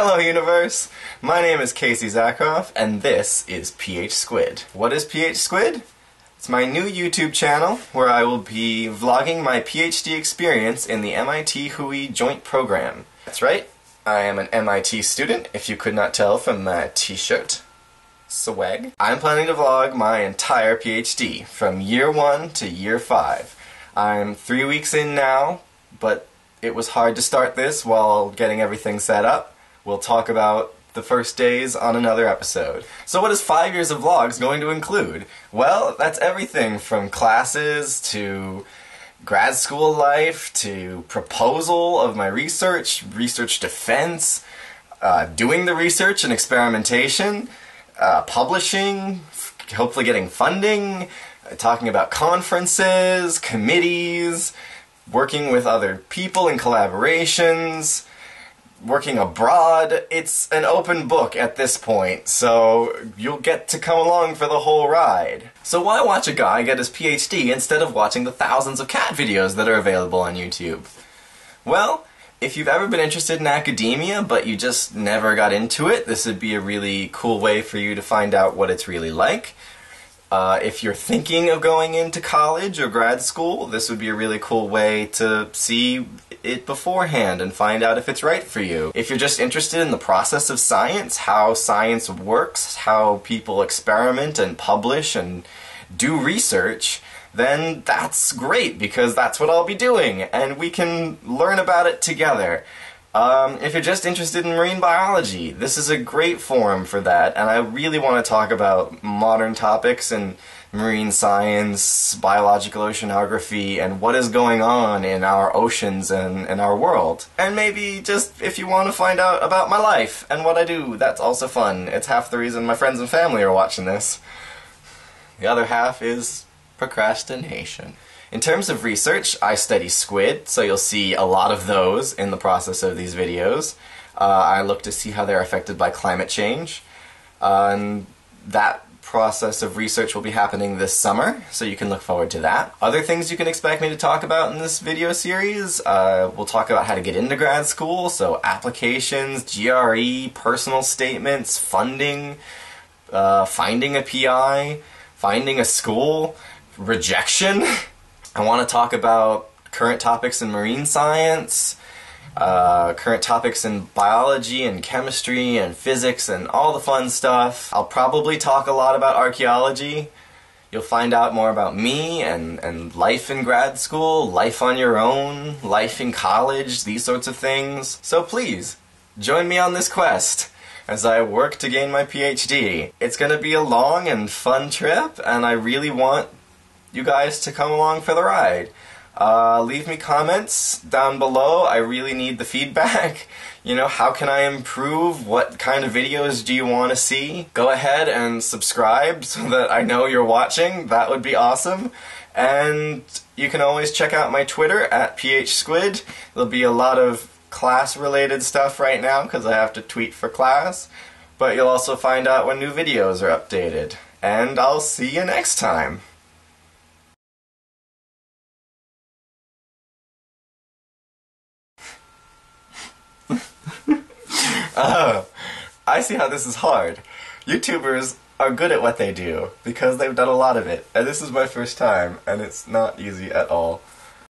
Hello, universe! My name is Casey Zakroff, and this is PH Squid. What is PH Squid? It's my new YouTube channel where I will be vlogging my PhD experience in the MIT WHOI Joint Program. That's right, I am an MIT student, if you could not tell from my t-shirt. Swag. I'm planning to vlog my entire PhD, from year one to year five. I'm three weeks in now, but it was hard to start this while getting everything set up. We'll talk about the first days on another episode. So what is five years of vlogs going to include? Well, that's everything from classes to grad school life to proposal of my research, research defense, uh, doing the research and experimentation, uh, publishing, hopefully getting funding, uh, talking about conferences, committees, working with other people in collaborations, working abroad. It's an open book at this point, so you'll get to come along for the whole ride. So why watch a guy get his PhD instead of watching the thousands of cat videos that are available on YouTube? Well, if you've ever been interested in academia but you just never got into it, this would be a really cool way for you to find out what it's really like. Uh, if you're thinking of going into college or grad school, this would be a really cool way to see it beforehand and find out if it's right for you. If you're just interested in the process of science, how science works, how people experiment and publish and do research, then that's great because that's what I'll be doing and we can learn about it together. Um, if you're just interested in marine biology, this is a great forum for that, and I really want to talk about modern topics in marine science, biological oceanography, and what is going on in our oceans and in our world. And maybe just if you want to find out about my life and what I do, that's also fun. It's half the reason my friends and family are watching this. The other half is procrastination. In terms of research, I study squid, so you'll see a lot of those in the process of these videos. Uh, I look to see how they're affected by climate change. Uh, and that process of research will be happening this summer, so you can look forward to that. Other things you can expect me to talk about in this video series, uh, we'll talk about how to get into grad school, so applications, GRE, personal statements, funding, uh, finding a PI, finding a school, rejection. I want to talk about current topics in marine science, uh, current topics in biology and chemistry and physics and all the fun stuff. I'll probably talk a lot about archaeology. You'll find out more about me and, and life in grad school, life on your own, life in college, these sorts of things. So please, join me on this quest as I work to gain my PhD. It's going to be a long and fun trip, and I really want you guys to come along for the ride. Uh, leave me comments down below. I really need the feedback. You know, how can I improve? What kind of videos do you want to see? Go ahead and subscribe so that I know you're watching. That would be awesome. And you can always check out my Twitter at phsquid. There'll be a lot of class-related stuff right now because I have to tweet for class. But you'll also find out when new videos are updated. And I'll see you next time. Oh, I see how this is hard. YouTubers are good at what they do because they've done a lot of it, and this is my first time, and it's not easy at all.